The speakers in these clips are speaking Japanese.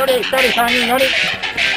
人、一人、三人、四人。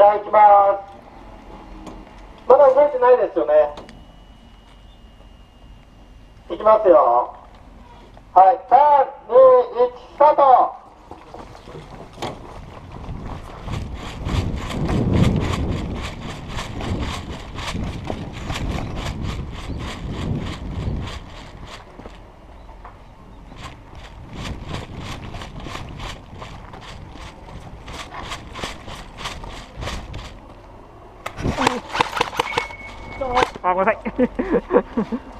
じゃあ行きます。まだ動いてないですよね。いきますよ。はい、3、2、1、スタートあ、ごめんなさい。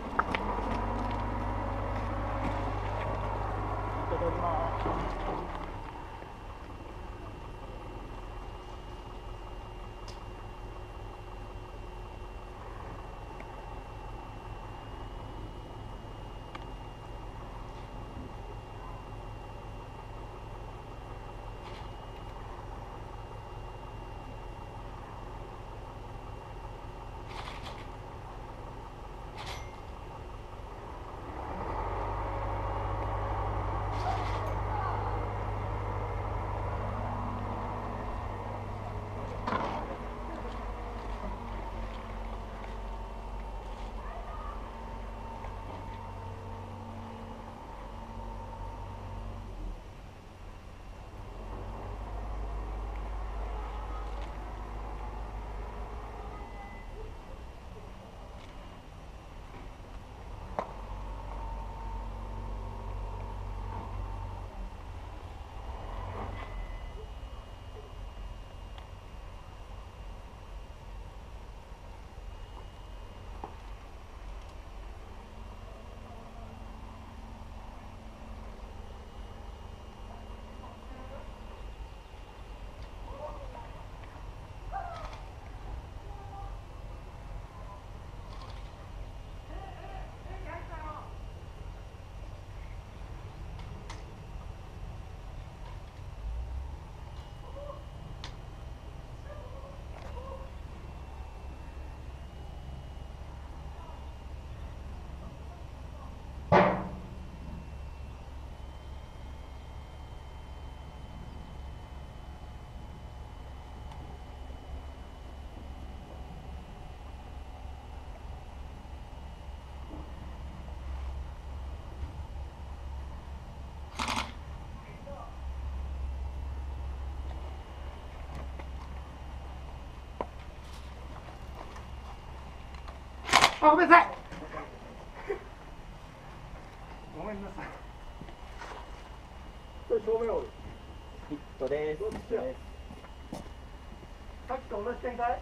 あ、ごめんなさい。ごめんなさい。これ正面おる。ヒットです。さっきと同じ展開？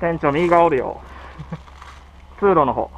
店長右側おるよ。通路の方。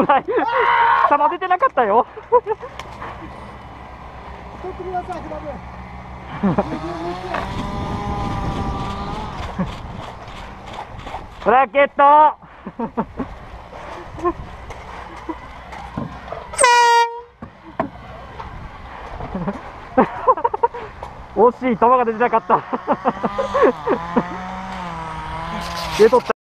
危ない。弾出てなかったよ。取ってください、クラブ。ラケット。惜しい。球が出てなかった。出とった。